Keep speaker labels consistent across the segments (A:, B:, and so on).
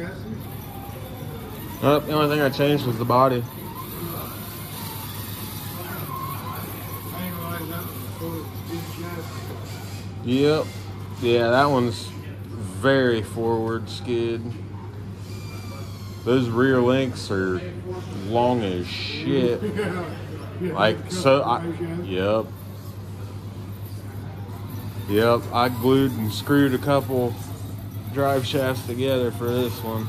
A: chassis?
B: The only thing I changed was the body. Yep. Yeah, that one's very forward skid. Those rear links are long as shit. Like so I. Yep. Yep, I glued and screwed a couple drive shafts together for this one.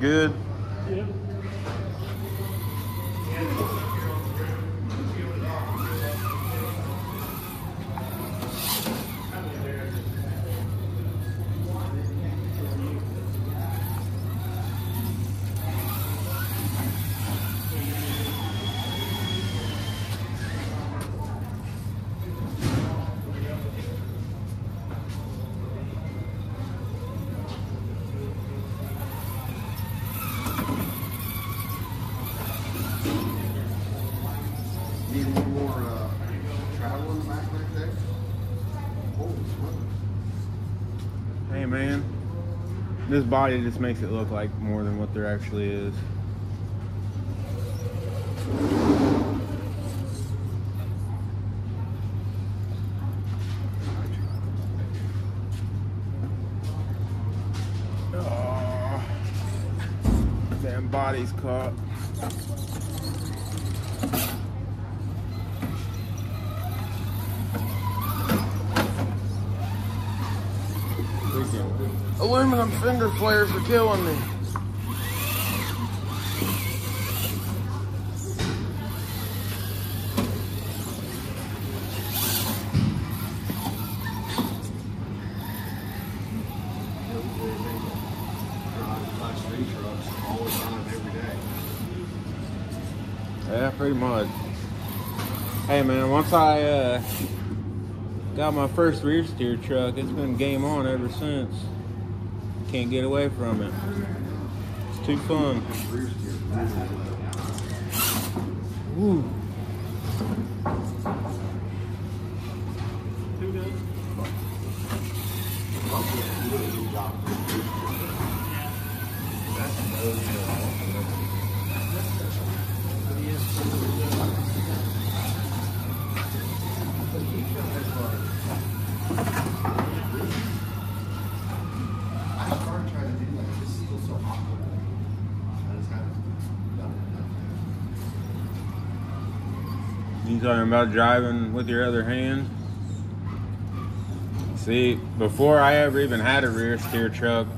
B: Good?
A: Yep.
C: Need any more, uh, travel in the back back there? Holy smokes.
B: Hey man, this body just makes it look like more than what there actually is. Oh, damn body's caught. Aluminum finger flares are killing me. Yeah, pretty much. Hey man, once I uh, got my first rear steer truck, it's been game on ever since. Can't get away from it. It's too fun. Woo.
C: I started trying to do that, it just feels so awkward. I just haven't done it enough.
B: You talking about driving with your other hand? See, before I ever even had a rear steer truck,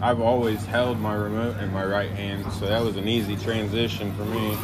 B: I've always held my remote in my right hand, so that was an easy transition for me.